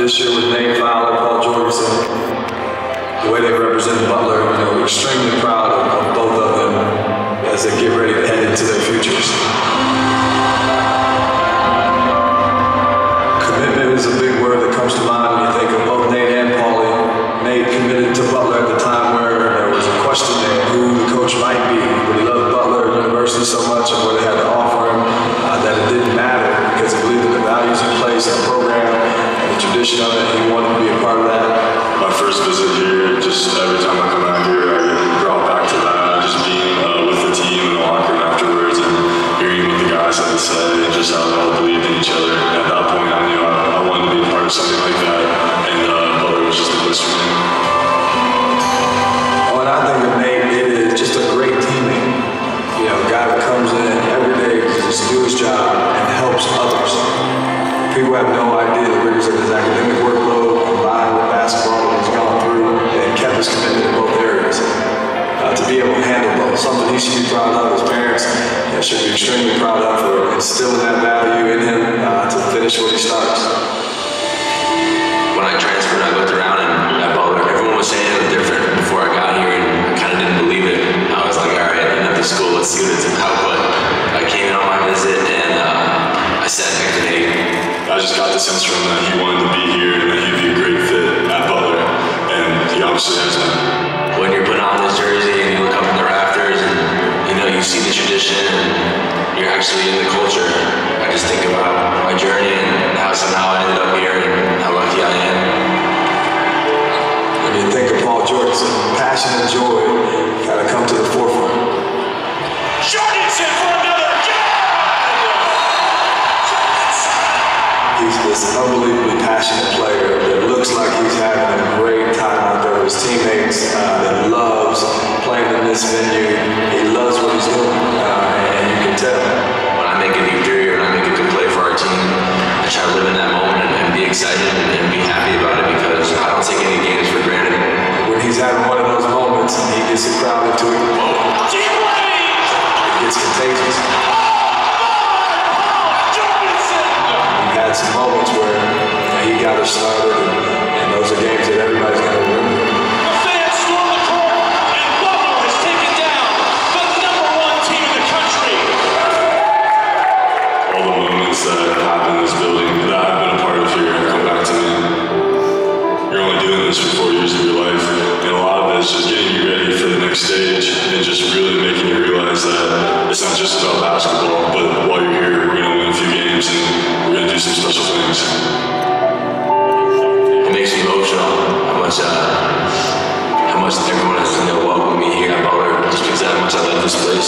this year with Nate Fowler, Paul Jorgensen, the way they represented Butler, you know, extremely proud of, of both of them as they get ready to head into their futures. Commitment is a big word that comes to mind just all believed in each other. At that point, I knew I, I wanted to be part of something like that, and uh, was just place for me. I think of Nate, it is just a great teammate. You know, a guy that comes in every day to do his job and helps others. People have no idea the rigors of his academic workload combined with basketball that he's gone you know, should be extremely proud of for instilling that value in him uh, to finish what he starts. when I transferred, I looked around and at Butler, everyone was saying it was different before I got here, and I kind of didn't believe it. I was like, all right, I'm at the school, let's see what it's about. But I came in on my visit and uh, I sat next to Nate. I just got the sense from him that he wanted to be here and that he'd be a great fit at Butler, and he obviously has been. Paul Jorgensen, passion and joy kind of come to the forefront. Jorgensen for another He's this unbelievably passionate player that looks like he's having a great time out there with his teammates, uh, that loves playing in this venue. He loves what he's doing, uh, and you can tell. when I make a victory or when I make a good play for our team, I try to live in that moment and, and be excited and, and be happy about it he got us started, and, and those are games that everybody's going to remember. The fans storm the court, and Butler has taken down the number one team in the country. all the moments that happen in this building that I've been a part of here come back to me. You're only doing this for four years of your life, and a lot of it is just getting you ready for the next stage and just really making you realize that it's not just about basketball, but while you're here, we're going to win a few games and we're going to do some special things. Much everyone has you know welcomed me here Butler just because how much. I love this place